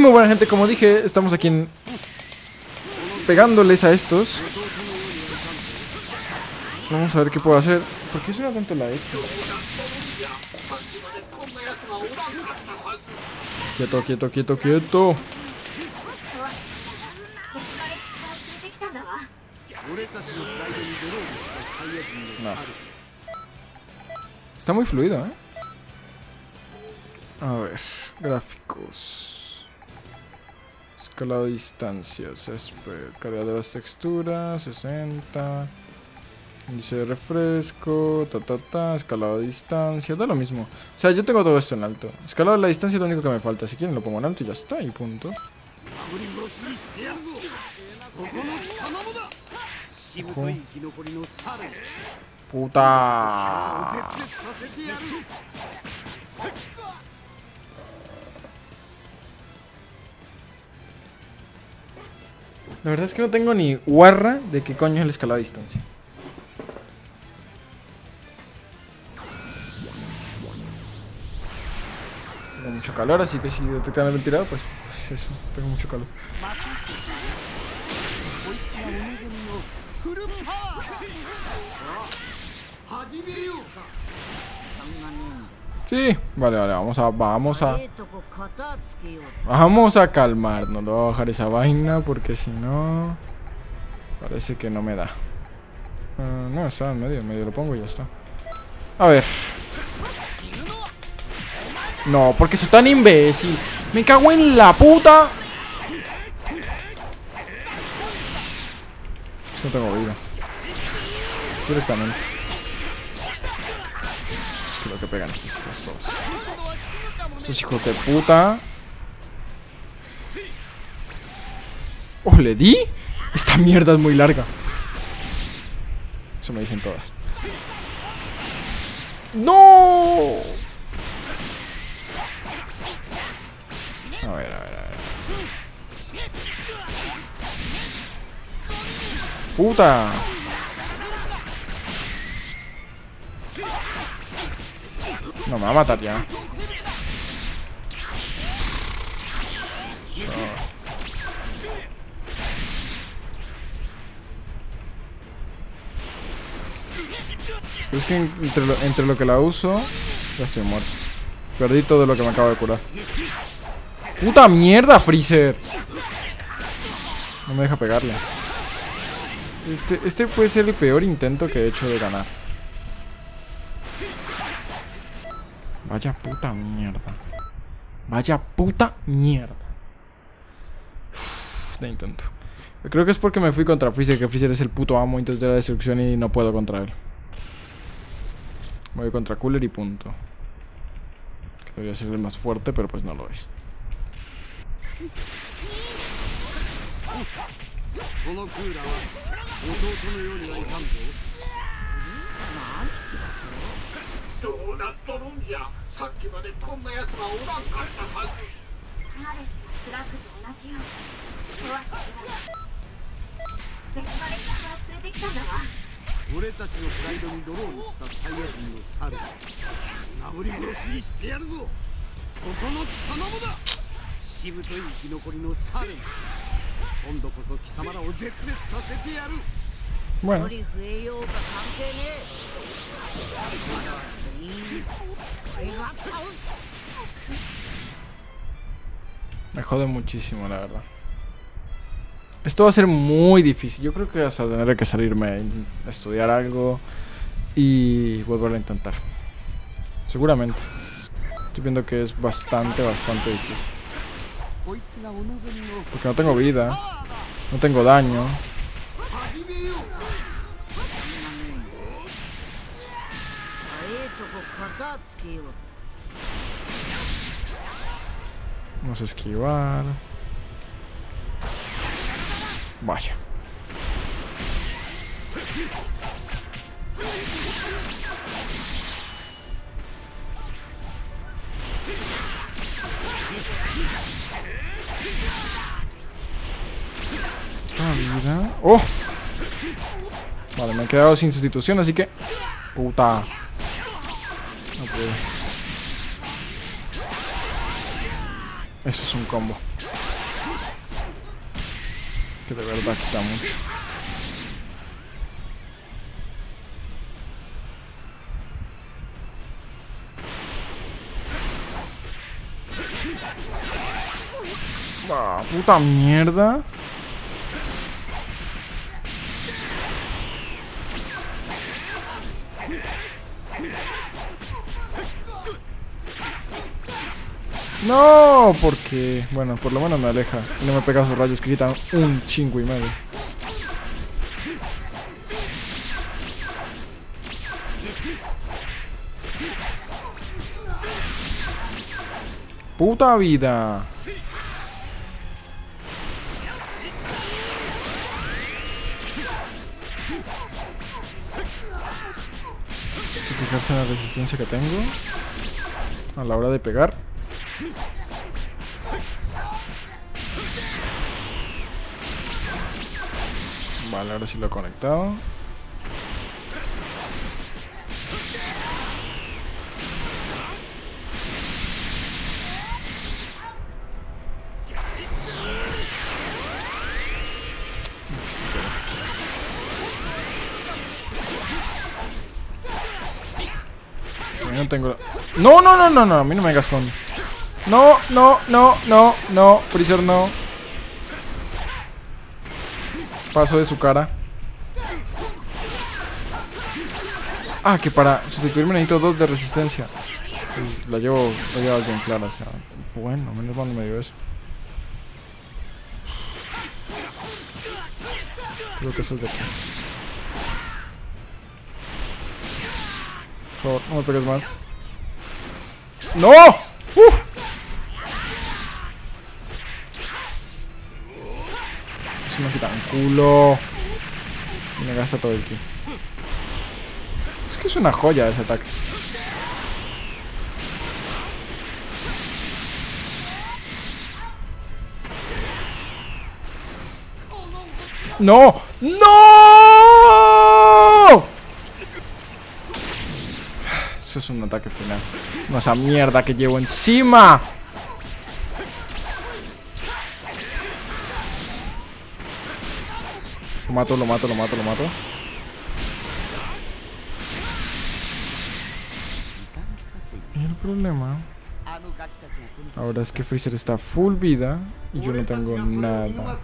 Muy buena gente, como dije, estamos aquí en... Pegándoles a estos. Vamos a ver qué puedo hacer. ¿Por qué suena tanto la X? Quieto, quieto, quieto, quieto. No. Está muy fluido, ¿eh? A ver, gráficos. Escalado de distancias, césped, calidad de las texturas, 60. Índice de refresco, ta ta ta, escalado de distancia, da lo mismo. O sea, yo tengo todo esto en alto. Escalado de la distancia es lo único que me falta. Si quieren lo pongo en alto y ya está, y punto. Ojo. Puta. La verdad es que no tengo ni guarra de qué coño es el escalado de distancia. Tengo mucho calor, así que si detectan el ventilador, pues, pues eso, tengo mucho calor. Sí, vale, vale, vamos a, vamos a, vamos a calmarnos. Le voy a bajar esa vaina porque si no, parece que no me da. Ah, no, está en medio, en medio lo pongo y ya está. A ver. No, porque soy tan imbécil. Me cago en la puta. No tengo vida. Directamente. Que pegan estos hijos todos. Estos hijos de puta. Oh, ¿le di? Esta mierda es muy larga. Eso me dicen todas. ¡No! A ver, a ver, a ver. ¡Puta! No, me va a matar ya. Es que entre lo, entre lo que la uso, ya estoy muerto. Perdí todo lo que me acabo de curar. ¡Puta mierda, Freezer! No me deja pegarle. Este, este puede ser el peor intento que he hecho de ganar. Vaya puta mierda. Vaya puta mierda. De intento. Creo que es porque me fui contra Freezer, que Freezer es el puto amo entonces de la destrucción y no puedo contra él. Voy contra Cooler y punto. Que debería ser el más fuerte, pero pues no lo es. どうなっとるんじゃ。さっきまでこんな奴がおらんかったはず。ハーレススラックと同じよ弱く知らない別の歴史から連れてきたんだわ俺たちのプライドに泥を塗ったサイヤ人の猿。殴り殺しにしてやるぞ。そこの貴様もだ。しぶとい生き残りの猿。今度こそ貴様らを絶滅させてやる。Bueno, Me jode muchísimo, la verdad. Esto va a ser muy difícil. Yo creo que hasta tendré que salirme a estudiar algo y volverlo a intentar. Seguramente. Estoy viendo que es bastante, bastante difícil. Porque no tengo vida. No tengo daño. Vamos a esquivar. Vaya. Ah, vida. ¡Oh! Vale, me he quedado sin sustitución, así que... Puta. Eso es un combo. Que de verdad quita mucho. Ah, puta mierda. No, porque, bueno, por lo menos me aleja y no me pega sus rayos que quitan un chingo y medio. Puta vida. Hay que fijarse en la resistencia que tengo a la hora de pegar. Vale, ahora sí lo he conectado. No tengo... No, no, no, no, no, a mí no me vengas con... No, no, no, no, no, Freezer no. Paso de su cara. Ah, que para sustituirme necesito dos de resistencia. Pues la llevo, la llevo bien clara, o sea, bueno, menos mal no me dio eso. Creo que eso es de aquí. Por favor, no me pegues más. ¡No! ¡Uf! Eso me quita un culo. Me gasta todo el ki. Es que es una joya ese ataque. ¡No! ¡No! Eso es un ataque final. No, esa mierda que llevo encima. Lo mato, lo mato, lo mato, lo mato. El problema ahora es que Freezer está full vida y yo no tengo nada.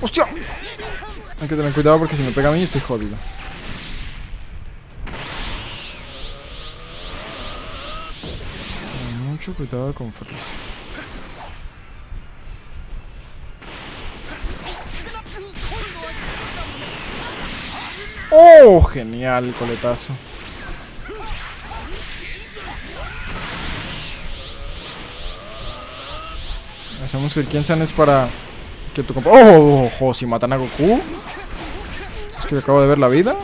¡Hostia! Hay que tener cuidado porque si me pega a mí estoy jodido. Ten mucho cuidado con Frizz. ¡Oh! Genial coletazo. Hacemos que el Kensan es para que tu compa... ¡Oh! ojo, Si matan a Goku. Es que acabo de ver la vida.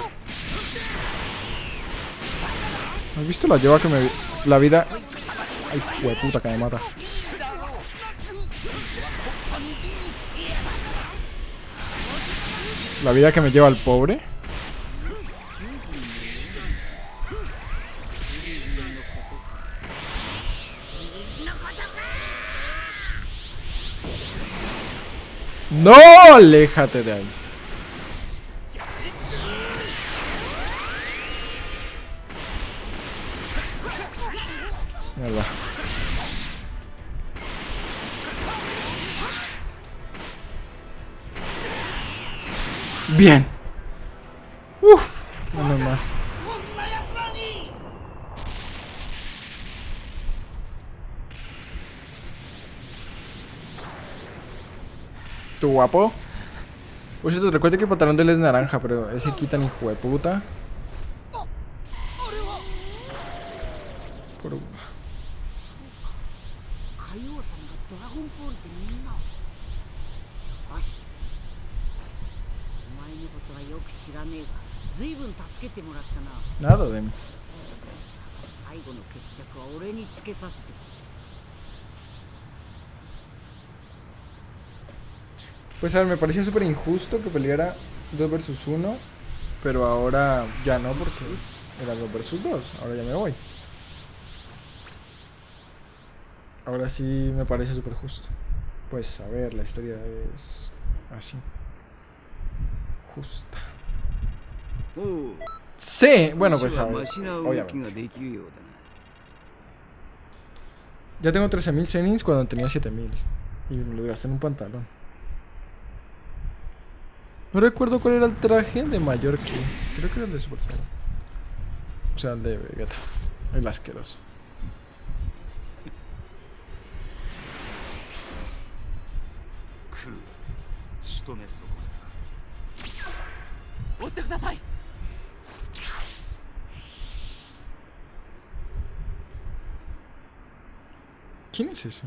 ¿Has visto la lleva que me... La vida... Ay, puta que me mata. La vida que me lleva el pobre. ¡No! Aléjate de ahí. Mierda. Bien. Uf, menos mal. tu guapo. Uy, te recuerdo que el pantalón de él es naranja, pero ese quitan hijo de puta. Por... Nada de mí. Pues a ver, me parecía súper injusto que peleara 2 versus 1, pero ahora ya no porque era 2 versus 2, ahora ya me voy. Ahora sí me parece súper justo. Pues a ver, la historia es así. Justa. Sí, bueno, pues a ver, obviamente. Ya tengo 13.000 zenins cuando tenía 7.000. Y me lo gasté en un pantalón. No recuerdo cuál era el traje de mayor que. Creo que era el de Super Saiyan. O sea, el de Vegeta. El asqueroso. ¿Quién es ese?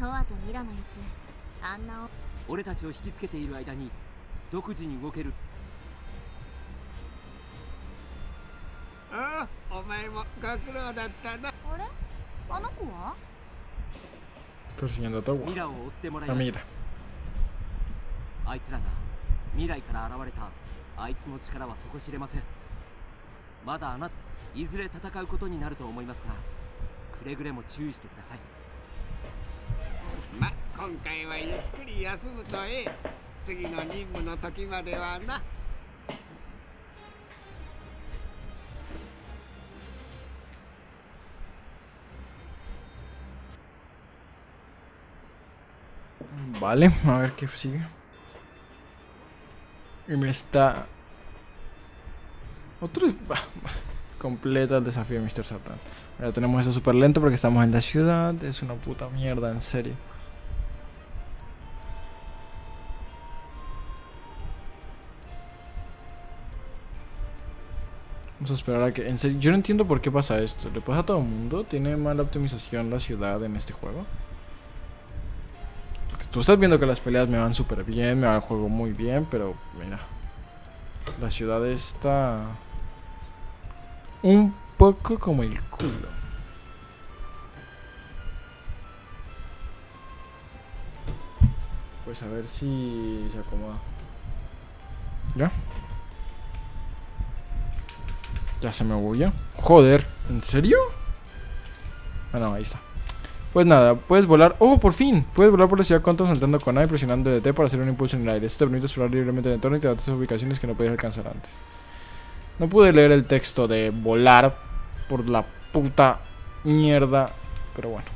えトワとミラのやつ。あんなお俺たちを引きつけている間に独自に動ける。ああお前もご苦労だったな。あれ？あの子は？Persiguiendo a Towa. ミラを追ってもらい Ah, ました。mira. あいつらが未来から現れた。あいつの力は底知れません。まだあなたいずれ戦うことになると思いますがくれぐれも注意してください。ま今回はゆっくり休むとええ次の任務の時まではな Vale, a ver qué sigue. Y me está. Otro. Completa el desafío de Mr. Satan. Ahora tenemos eso súper lento porque estamos en la ciudad. Es una puta mierda, en serio. Vamos a esperar a que. Yo no entiendo por qué pasa esto. ¿Le pasa a todo el mundo? ¿Tiene mala optimización la ciudad en este juego? Tú estás viendo que las peleas me van súper bien, me va el juego muy bien, pero mira. La ciudad está. Un poco como el culo. Pues a ver si se acomoda. ¿Ya? Ya se me bulla. Joder, ¿en serio? Ah, no, ahí está. Pues nada, puedes volar. ¡Oh, por fin! Puedes volar por la ciudad contra saltando con A y presionando DT para hacer un impulso en el aire. Esto te permite explorar libremente el entorno y te da otras ubicaciones que no podías alcanzar antes. No pude leer el texto de volar por la puta mierda. Pero bueno.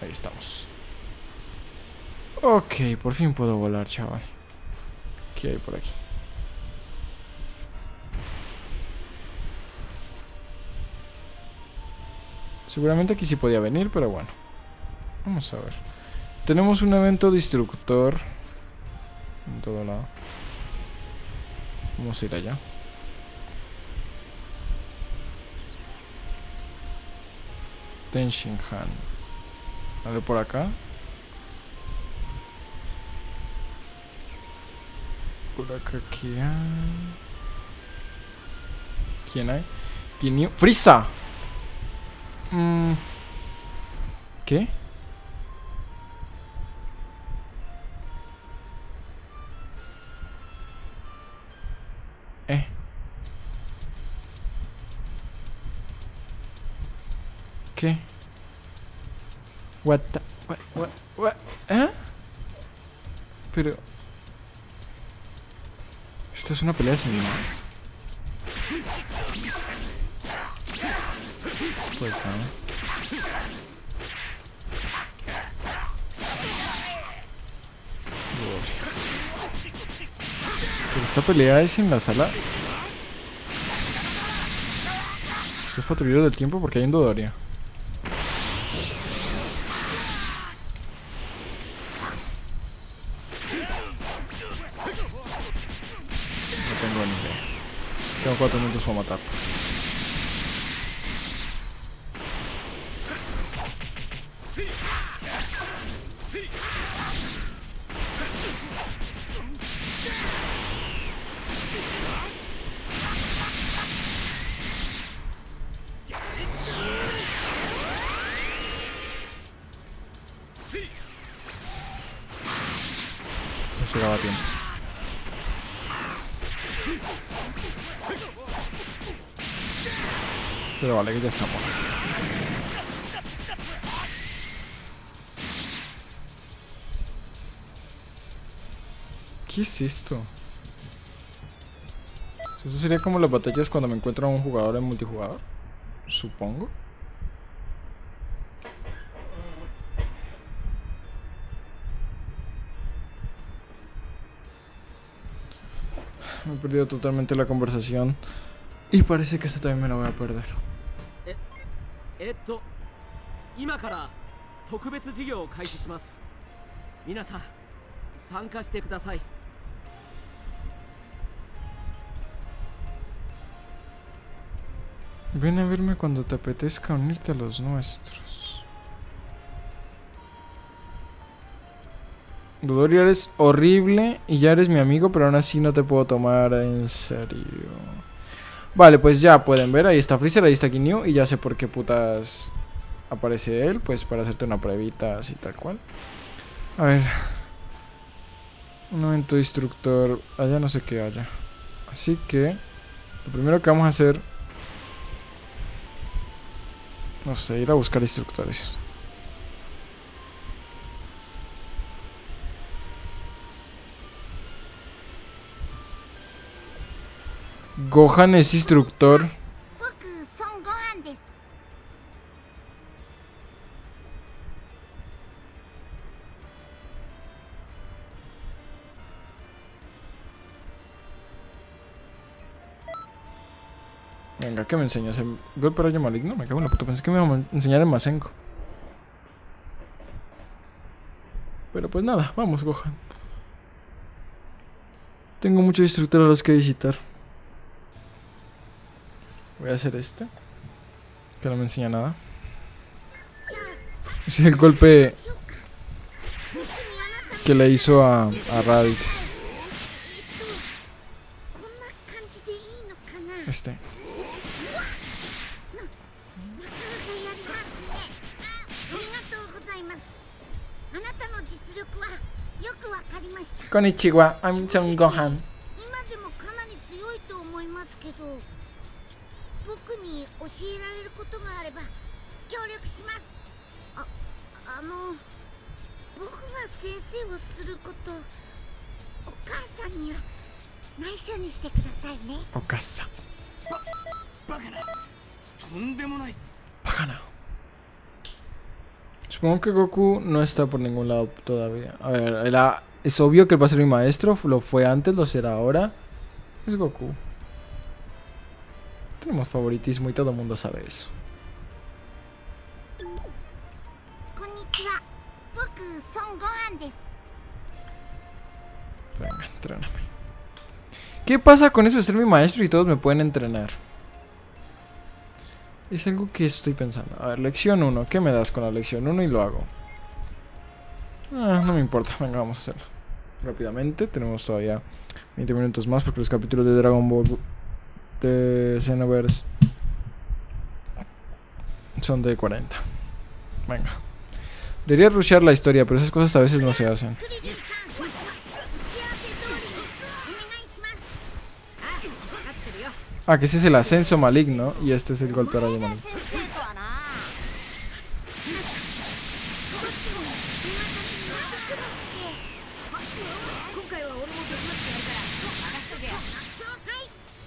Ahí estamos. Ok, por fin puedo volar, chaval. ¿Qué hay por aquí? Seguramente aquí sí podía venir, pero bueno. Vamos a ver. Tenemos un evento destructor. En todo lado. Vamos a ir allá. Tenshinhan. A ver por acá. Por acá, ¿qué hay? ¿Quién hay? Tiene... ¡Frisa! Mm. ¿Qué? Eh. ¿Qué? What the... What, what, what? ¿Eh? Pero... Esta es una pelea sin más. Pues nada. Pero esta pelea es en la sala. Estos patrulleros del tiempo porque hay en Dodoria. No tengo ni idea. Tengo cuatro minutos para matar. Que ya está muerto. ¿Qué es esto? Eso sería como las batallas cuando me encuentro a un jugador en multijugador. Supongo. Me he perdido totalmente la conversación. Y parece que esta también me la voy a perder. えっと今から特別授業を開始します皆さん参加してください Ven a verme cuando te apetezca unirte a los nuestros. Dodoria eres horrible y ya eres mi amigo, pero aún así no te puedo tomar en serio. Vale, pues ya pueden ver, ahí está Freezer, ahí está Ginyu y ya sé por qué putas aparece él, pues para hacerte una pruebita así tal cual. A ver. Un evento instructor, allá no sé qué haya. Así que lo primero que vamos a hacer no sé, ir a buscar instructores. Gohan es instructor. Venga, ¿qué me enseñas? ¿Voy para yo maligno? Me cago en la puta. Pensé que me iba a enseñar el Masenko. Pero pues nada, vamos, Gohan. Tengo muchos instructores a los que visitar. Voy a hacer este. Que no me enseña nada. Es el golpe que le hizo a, a Radix. Este. Konnichiwa, I'm Son Gohan. que Goku no está por ningún lado todavía. A ver, es obvio que él va a ser mi maestro. Lo fue antes, lo será ahora. Es Goku. Tenemos favoritismo y todo el mundo sabe eso. Venga, entréname. ¿Qué pasa con eso de ser mi maestro y todos me pueden entrenar? Es algo que estoy pensando. A ver, lección 1. ¿Qué me das con la lección 1 y lo hago? Ah, no me importa. Venga, vamos a hacerlo. Rápidamente. Tenemos todavía 20 minutos más porque los capítulos de Dragon Ball de Xenoverse son de 40. Venga. Debería rushear la historia, pero esas cosas a veces no se hacen. Ah, que ese es el ascenso maligno y este es el golpe rayo maligno.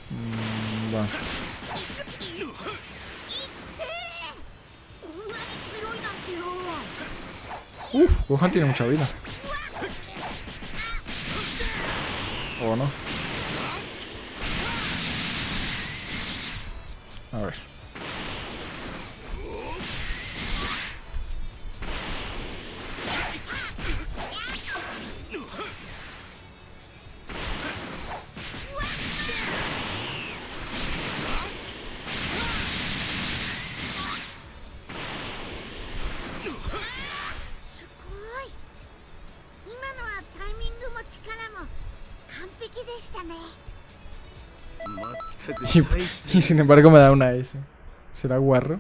Mm, Uf, Gohan tiene mucha vida. ¿O no? Sin embargo me da una S. ¿Será guarro?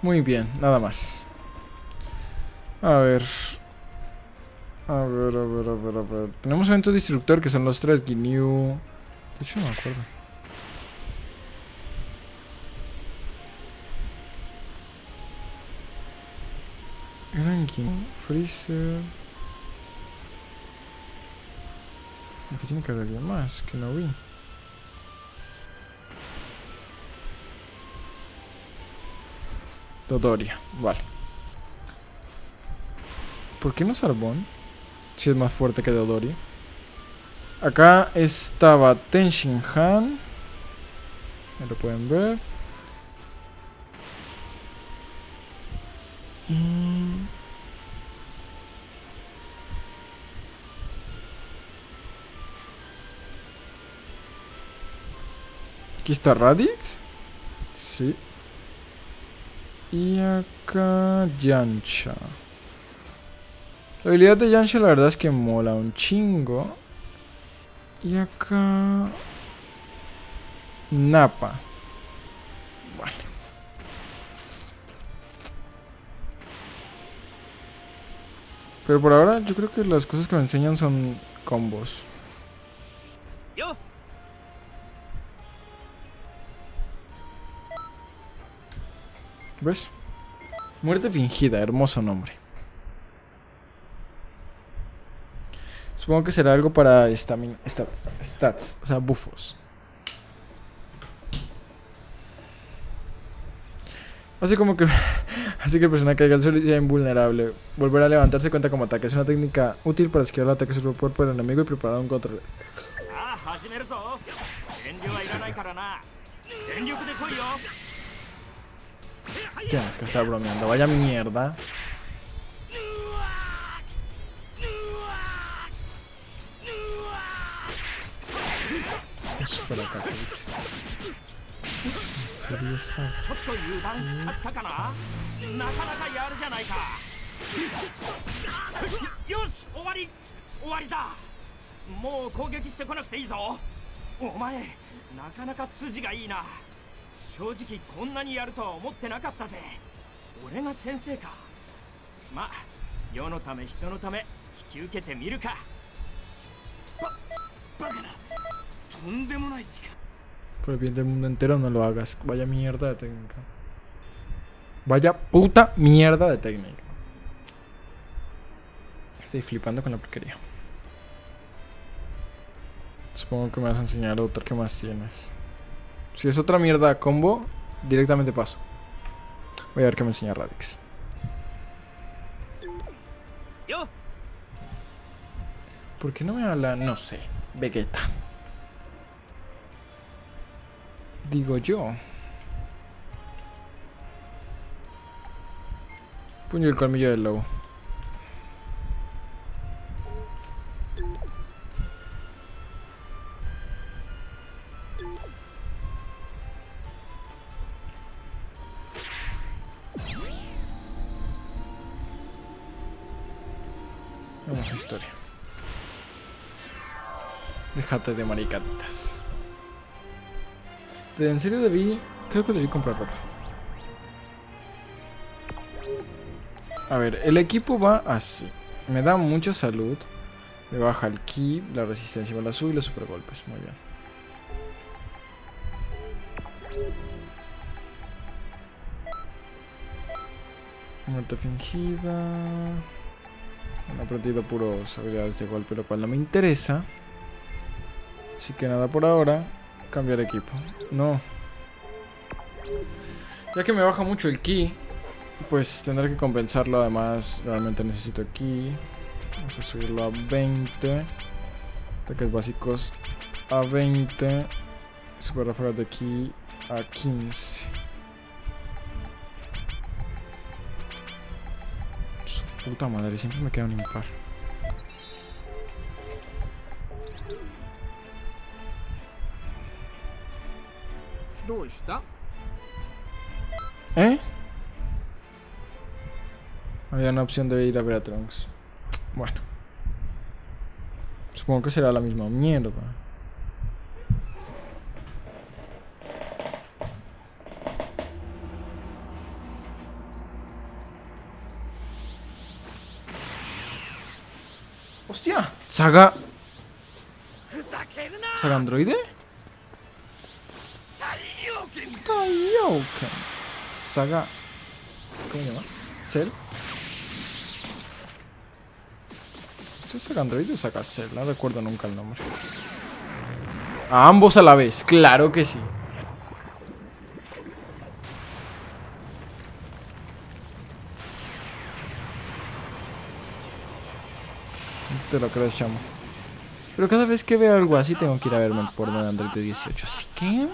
Muy bien, nada más. A ver. A ver, a ver, a ver, a ver. Tenemos eventos de instructor que son los tres. Ginyu. De hecho, no me acuerdo. Ranking, Freezer. Aquí tiene que haber alguien más que no vi. Dodoria, vale. ¿Por qué no Sarbón? Si es más fuerte que Dodoria. Acá estaba Tenshin Han. Lo pueden ver. Y... Aquí está Radix. Sí. Y acá Yancha. La habilidad de Yancha la verdad es que mola un chingo. Y acá... Napa. Vale. Pero por ahora yo creo que las cosas que me enseñan son combos. Yo. ¿Ves? Muerte fingida, hermoso nombre. Supongo que será algo para estamin- stats, stats, o sea, bufos. Así como que así que el personaje caiga al suelo y sea invulnerable. Volver a levantarse cuenta como ataque. Es una técnica útil para esquivar el ataque sobre el cuerpo del enemigo y preparar un control. Tienes que estar bromeando, vaya mierda. Espera, acá, ¿qué dice? ¿En serio esa? ¡Yosh! ¡Owari! ¡Owari da! もう攻撃してこなくていいぞお前なかなか筋がいいな正直こんなにやるとは思ってなかったぜ俺が先生かま世のため人のため引き受けてみるかばバカなとんでもない力 Por el bien del mundo entero no lo hagas. Vaya mierda de técnica. Vaya puta mierda de técnica. Estoy flipando con la porquería. Supongo que me vas a enseñar otra que más tienes. Si es otra mierda combo, directamente paso. Voy a ver qué me enseña Radix. yo ¿Por qué no me habla? No sé. Vegeta. Digo yo. Puño el colmillo del lobo. Historia. Déjate de maricatas. En serio debí. Creo que debí comprar ropa. A ver, el equipo va así. Me da mucha salud. Me baja el ki, la resistencia a la sub y los super golpes. Muy bien. Muerte fingida. Han aprendido puros habilidades de golpe, lo cual no me interesa. Así que nada por ahora. Cambiar equipo. No. Ya que me baja mucho el ki, pues tendré que compensarlo. Además, realmente necesito ki. Vamos a subirlo a 20. Ataques básicos a 20. Super ráfagas de ki a 15. Puta madre, siempre me queda un impar. ¿Eh? Había una opción de ir a ver. Bueno. Supongo que será la misma mierda. ¡Hostia! Saga. ¿Saga androide? Taiyouken. Saga. ¿Cómo se llama? ¿Cell? ¿Esto es Saga Android o Saga Cell? No recuerdo nunca el nombre. A ambos a la vez, claro que sí. Lo crees, chamo. Pero cada vez que veo algo así tengo que ir a verme por de Android de 18, así que...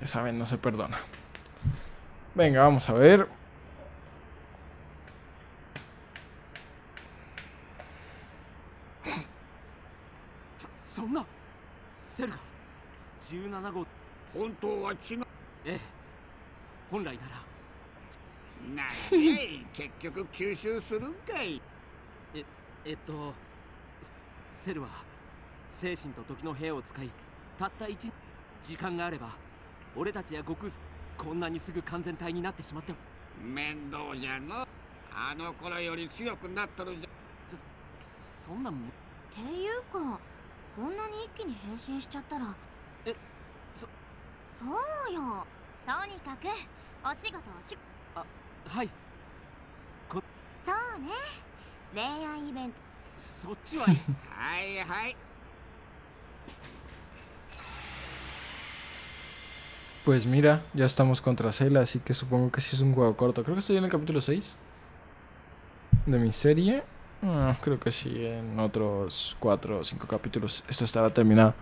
Ya saben, no se perdona. Venga, vamos a ver. 局吸収するんかい。えっとセルは精神と時の部屋を使いたった1時間があれば俺たちや悟空こんなにすぐ完全体になってしまっても。面倒じゃの。あの頃より強くなっとるじゃ。そんなん。っていうかこんなに一気に変身しちゃったら。えそそうよ。とにかくお仕事おしはい そうね恋愛イベントそっちははいはい Pues mira, ya estamos contra Cell, así que supongo que sí es un juego corto. Creo que estoy en el capítulo 6 de mi serie. Ah, creo que sí, en otros 4 o 5 capítulos esto estará terminado.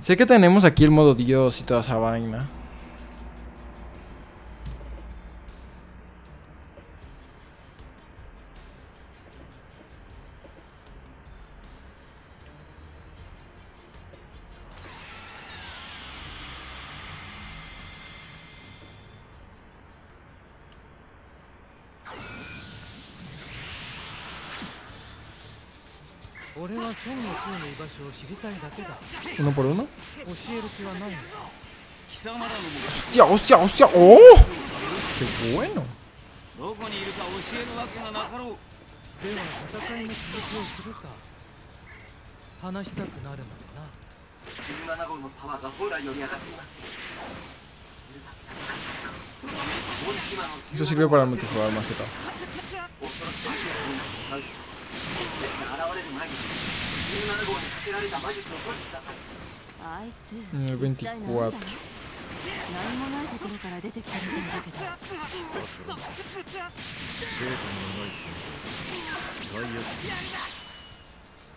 Sé que tenemos aquí el modo Dios y toda esa vaina. Uno por uno. Hostia, hostia, hostia. ¡Oh! ¡Qué bueno! どこにいるか教えるわけがなかろうでは戦いの続きをするか話したくなるまでな17号のパワーが本来より上がっています Eso sirve para el multijugador más que todo. あいつ 24. 何もないところから出てきたみたいだけどデータのない存在最悪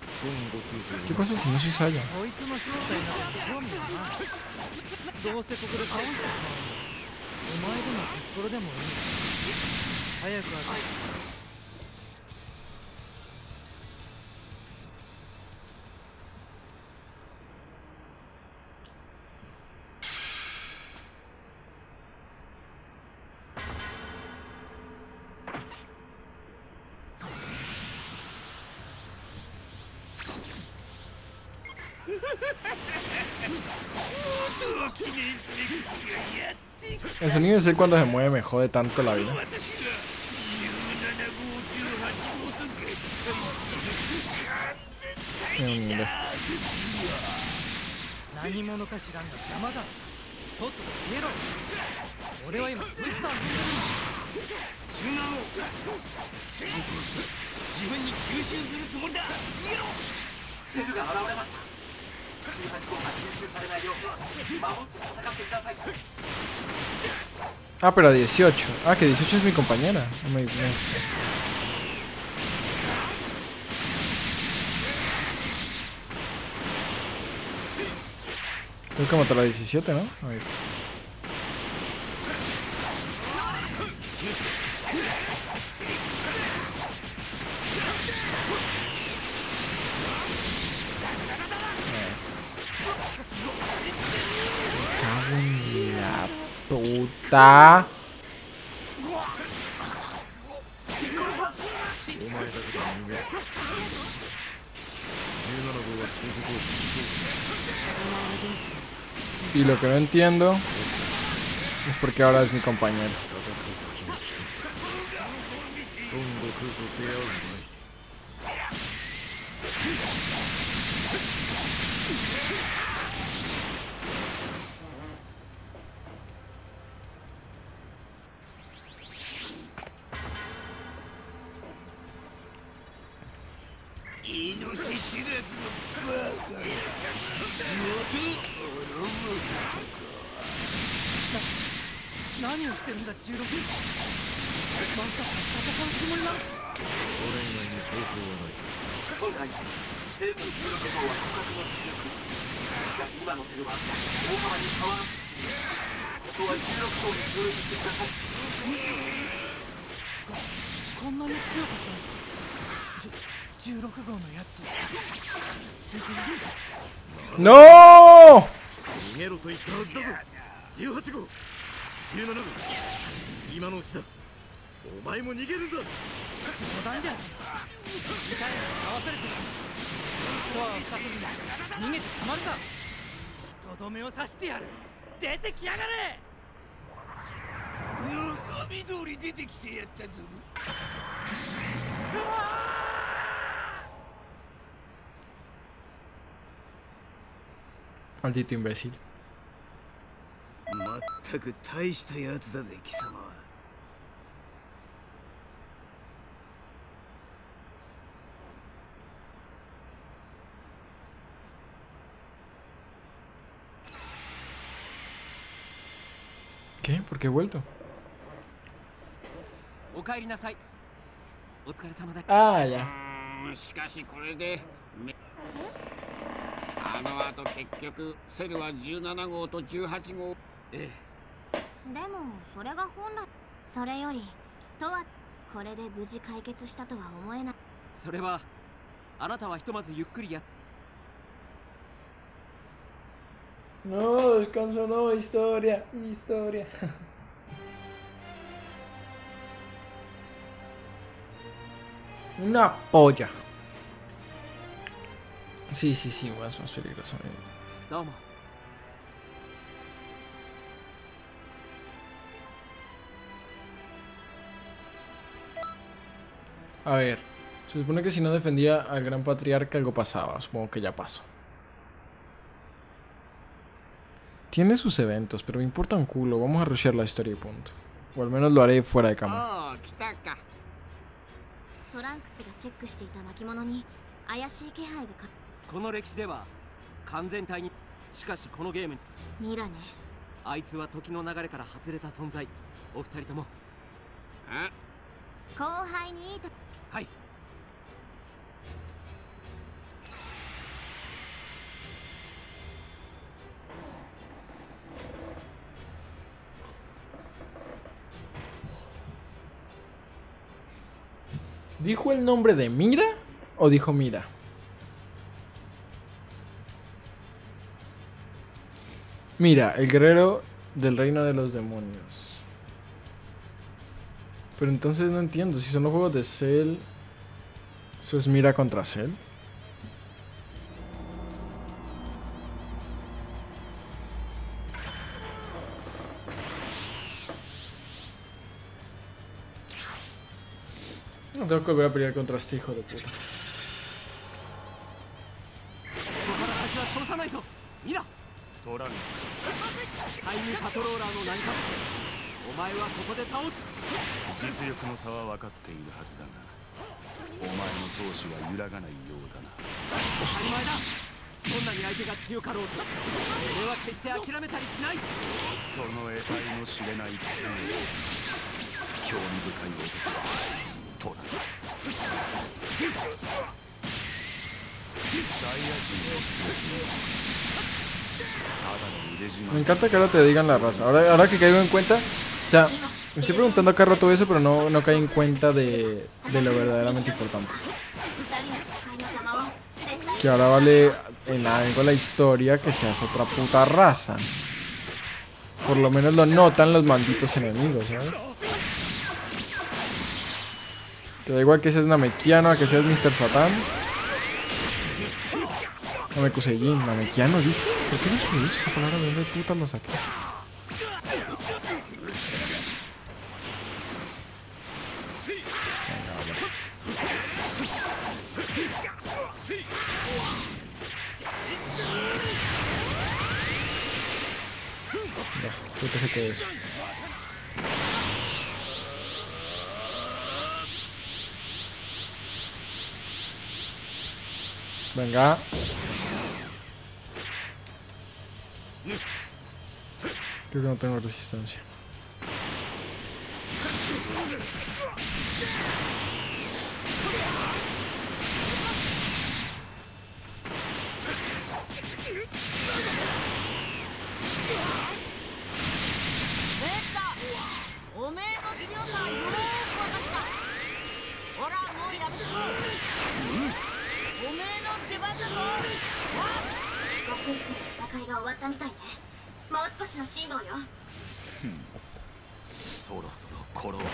孫悟空と ¿Qué pasa si no soy Saya? こいつの正体なんて興味はないどうせここで倒してしまうお前でもピッコロでもいい早く当たれ sonido de Cell cuando se mueve me jode tanto la vida. Ah, pero 18. Ah, que 18 es mi compañera. No me- no. Tengo que matar a 17, ¿no? Ahí está. Puta. Y lo que no entiendo es porque ahora es mi compañero. ¡No! 逃げろと言ったはずだぞ18号17号今のうちだお前も逃げるんだ冗談じゃない痛い合わされてるドアを深くに逃げてたまるかとどめを刺してやる出てきやがれ望み通り出てきてやったぞ Maldito imbécil. ¿Qué? ¿Por qué he vuelto? Ah, ya. あの後結局セルは17号と18号えでもそれが本来それよりとはこれで無事解決したとは思えないえそれはあなたはひとまずゆっくりや No, descanso no, historia, historia. Una polla. Sí, sí, sí, más, más peligroso. Eh. Toma. A ver, se supone que si no defendía al gran patriarca algo pasaba, supongo que ya pasó. Tiene sus eventos, pero me importa un culo, vamos a rushear la historia y punto. O al menos lo haré fuera de cama. この歴史では完全体にしかしこのゲームミラね。あいつは時の流れから外れた存在。お二人とも。あ後輩にいいと。はい。¿Dijo el nombre de Mira o dijo Mira? Mira, el guerrero del reino de los demonios. Pero entonces no entiendo, si son los juegos de Cell... ¿Eso es Mira contra Cell? Tengo que volver a pelear contra este hijo de puta. 前はここで倒す。実力の差は分かっているはずだがお前の闘志は揺らがないようだな。当たり前だ。どんなに相手が強かろうと。俺は決して諦めたりしない。その得体の知れない強さ興味深い男だトランス。サイヤ人の強気ただの腕自慢 Me encanta que ahora te digan la raza. Ahora, ahora que caigo en cuenta, O sea, me estoy preguntando acá rato eso, pero no, no caí en cuenta de, lo verdaderamente importante. Que ahora vale en algo la historia que seas otra puta raza. Por lo menos lo notan los malditos enemigos, ¿sabes? Te da igual que seas Namekiano, a que seas Mr. Satan. Namekusegin, Namekiano, dije. ¿Por qué dije eso? Esa palabra de puta lo saqué. Ya, protégete de eso. Venga. Creo que no tengo resistencia. そろそろ頃合い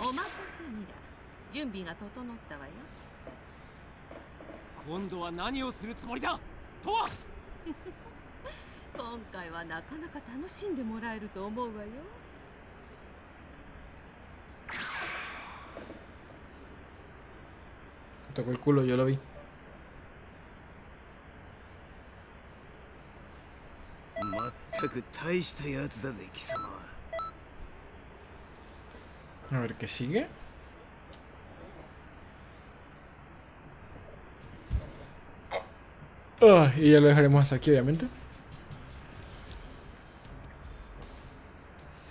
お待たせミラ準備が整ったわよ。今度は何をするつもりだ？とは 今回はなかなか楽しんでもらえると思うわよ Me tocó el culo, yo lo vi. まったく大したやつだぜ貴様は A ver, ¿qué sigue? Uh, y ya lo dejaremos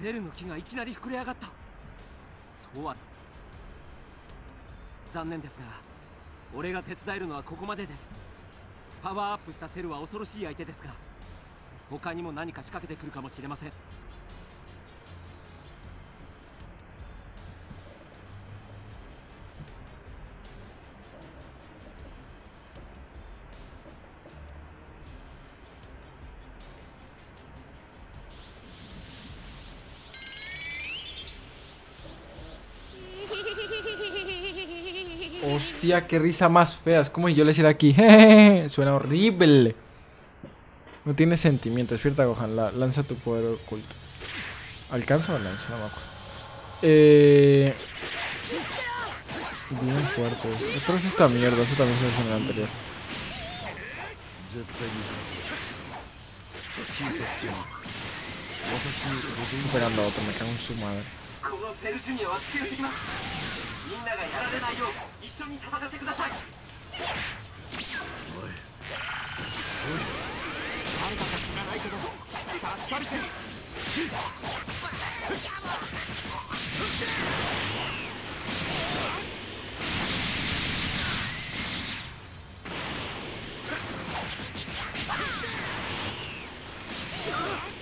セルの木がいきなり膨れ上がったとは残念ですが俺が手伝えるのはここまでですパワーアップしたセルは恐ろしい相手ですが他にも何か仕掛けてくるかもしれません tía, qué risa más fea. Es como si yo le hiciera aquí. Suena horrible. No tiene sentimiento. Despierta, Gohan. La, lanza tu poder oculto. ¿Alcanza o lanza? No me acuerdo. Eh... Bien fuertes. Otra vez esta mierda. Eso también se hizo en el anterior. Superando a otro. Me cago en su madre. みんながやられないよう一緒に戦ってください。おい。すごい誰だか知らないけど助かる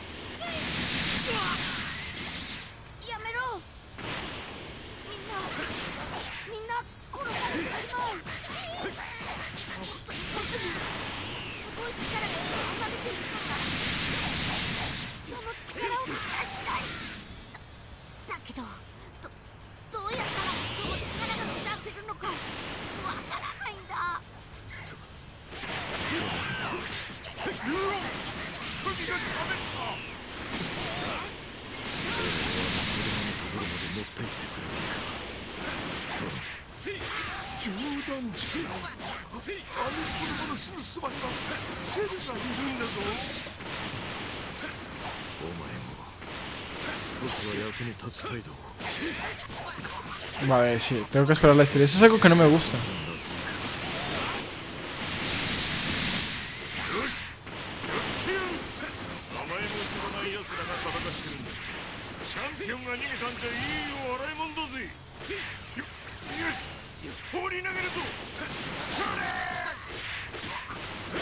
放り投げるぞ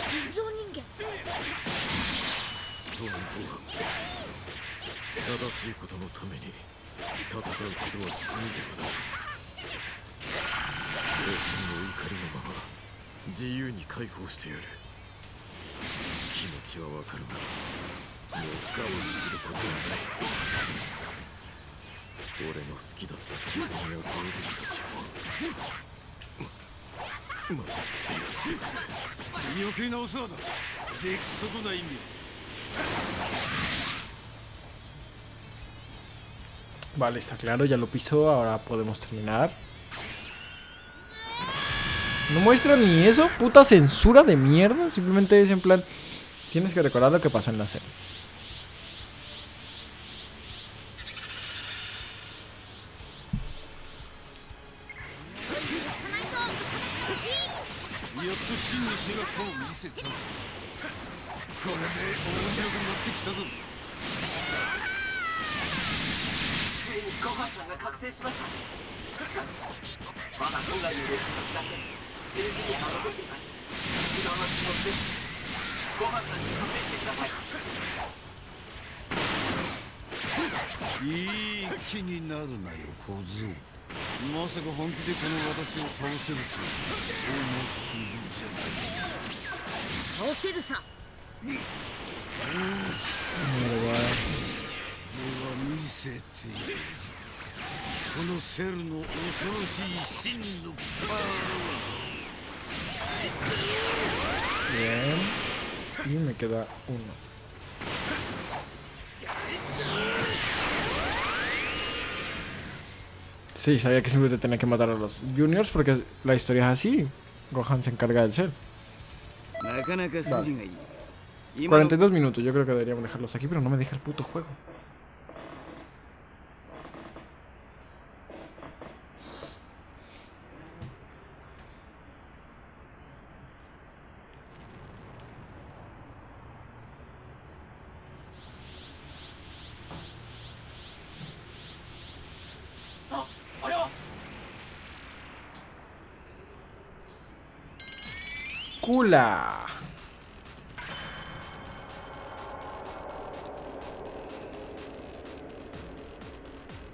人造人間そうご飯正しいことのために戦うことは罪ではない精 神の怒りのまま自由に解放してやる気持ちはわかるがもう我慢することはない俺の好きだった自然や動物たちをま待ってやってくれ見送り直そうだ出来損ない意味 Vale, está claro, ya lo pisó, ahora podemos terminar. No muestra ni eso, puta censura de mierda. Simplemente es en plan, tienes que recordar lo que pasó en la serie. このセルの恐ろしい真のパワ Bien. Y me queda uno. Sí, sabía que simplemente tenía que matar a los juniors porque la historia es así. Gohan se encarga del ser. なかなか筋がいい今の 42 minutos, yo creo que deberíamos dejarlos aquí, pero no me deja el puto juego. jaula.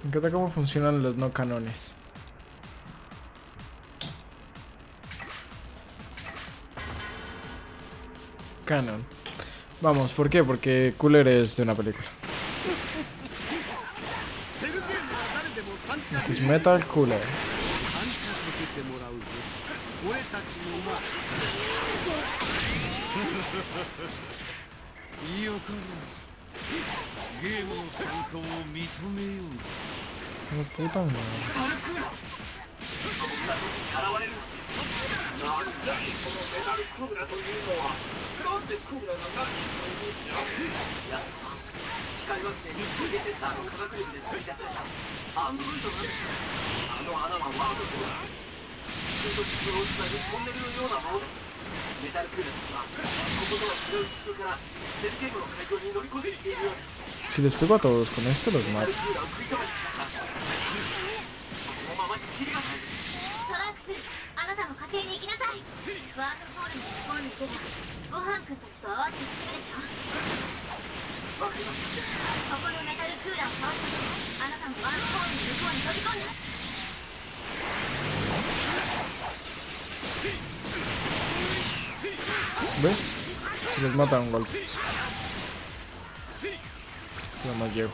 Me encanta cómo funcionan los no canones. Canon. Vamos, ¿por qué? Porque Cooler es de una película. This Metal Cooler. なものですメタルクーラたちはこことは違う地球からセルケームの海上に乗り込んでいっているようです Si les pego a todos con esto, los mato. のままじゃキリがないですトランクスあなたも家庭に行きなさいワームホールの向こうに行けばご飯くんたちと会わせてくるでしょわかりましたここでメタルクーラーを倒したらあなたもワームホールの向こうに飛び込んで ¿Ves? Si los mata un golpe. Yo no llego.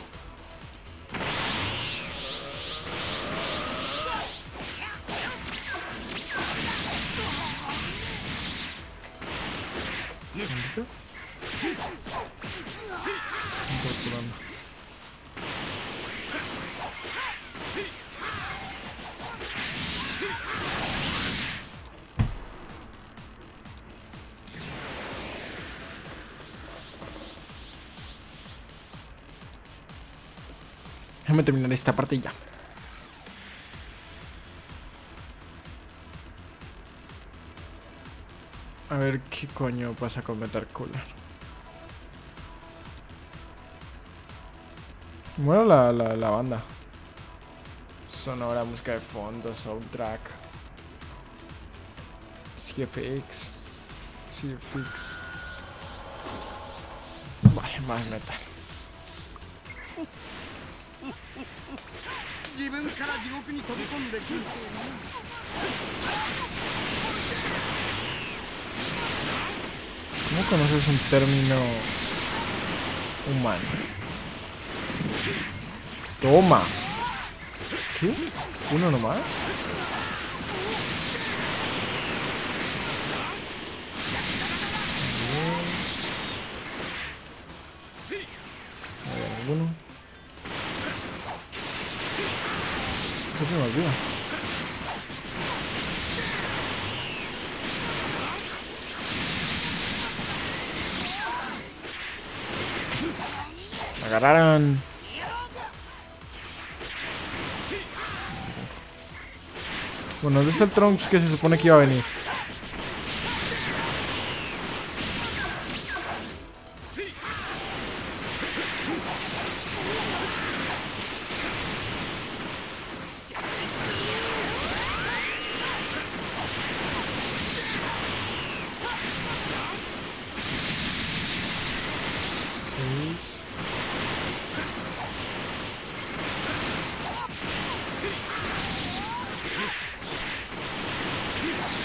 Déjame terminar esta parte ya. A ver qué coño pasa con Metal Cooler. Bueno, la, la, la banda. Sonora, música de fondo, soundtrack. CFX. CFX. Vale, más metal. ¿Cómo conoces un término humano? Toma. ¿Qué? ¿Uno nomás? Dos. A ver, alguno. Eso se me olvida. Agarraron. Bueno, ¿dónde está el Trunks que se supone que iba a venir?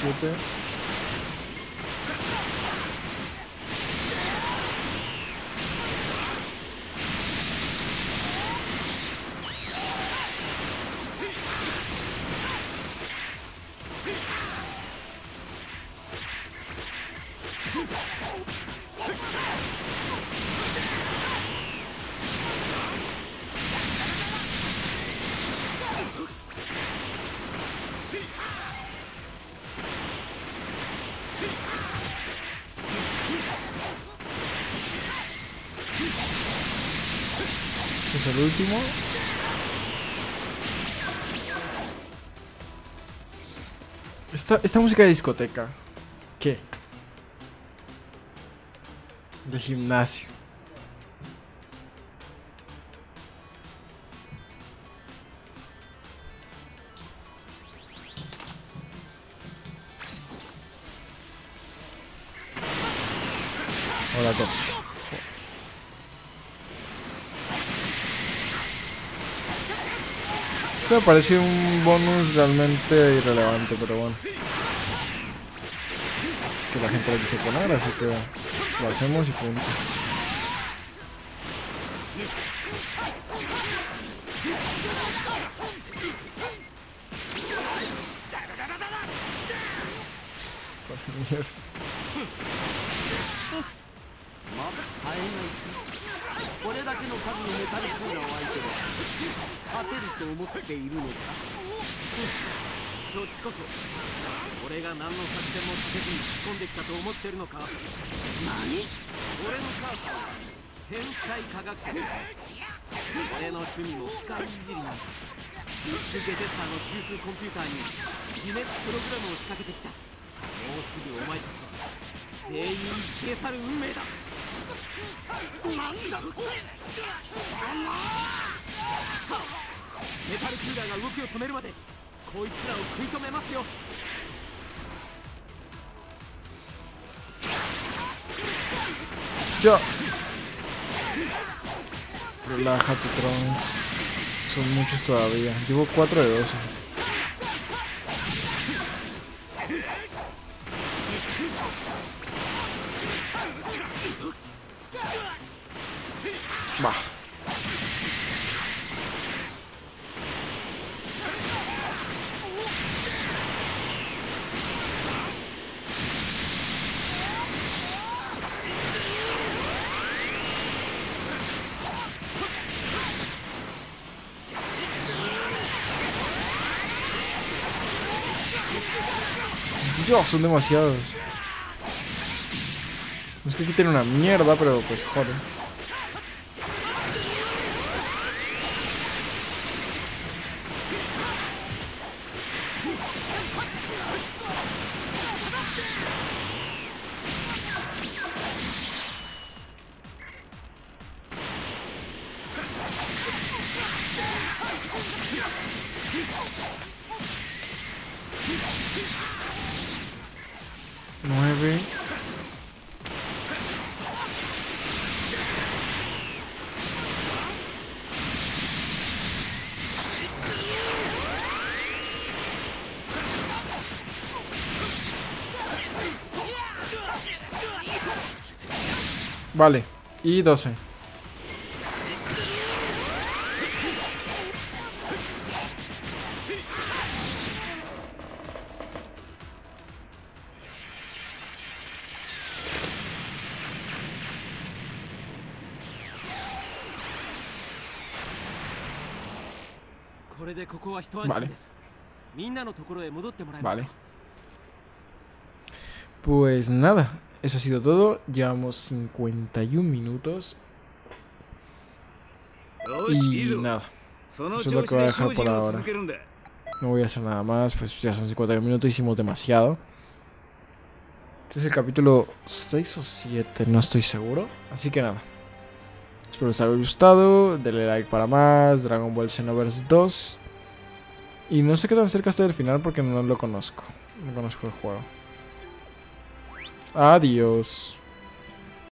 Siete. Este Esta, esta música de discoteca. ¿Qué? De gimnasio. Me parece un bonus realmente irrelevante, pero bueno. Que la gente lo quiso poner, así que lo hacemos y punto. これだけの数のメタルコーラを相手で勝てると思っているのか。そっちこそ俺が何の作戦もつけずに突っ込んできたと思ってるのか。何俺の母さん。は天才科学者だ。俺の趣味も機械いじりなん。だビッグゲテッターの中枢コンピューターに自滅プログラムを仕掛けてきた。もうすぐお前たちは。全員消え去る運命だ。メタルクーラーが動きを止めるまでこいつらを食い止めますよ Hostia. Relájate, Trunks. Son muchos todavía. Llevo 4 de 12. Son demasiados. Es que aquí tiene una mierda, pero pues joder. Vale, y 12. Vale. Vale. Pues nada, eso ha sido todo. Llevamos 51 minutos. Y nada. Eso es lo que voy a dejar por ahora. No voy a hacer nada más, pues ya son 51 minutos, hicimos demasiado. Este es el capítulo 6 o 7, no estoy seguro. Así que nada. Espero les haya gustado. Denle like para más. Dragon Ball Xenoverse 2. Y no sé qué tan cerca estoy del final porque no lo conozco. No conozco el juego. Adiós.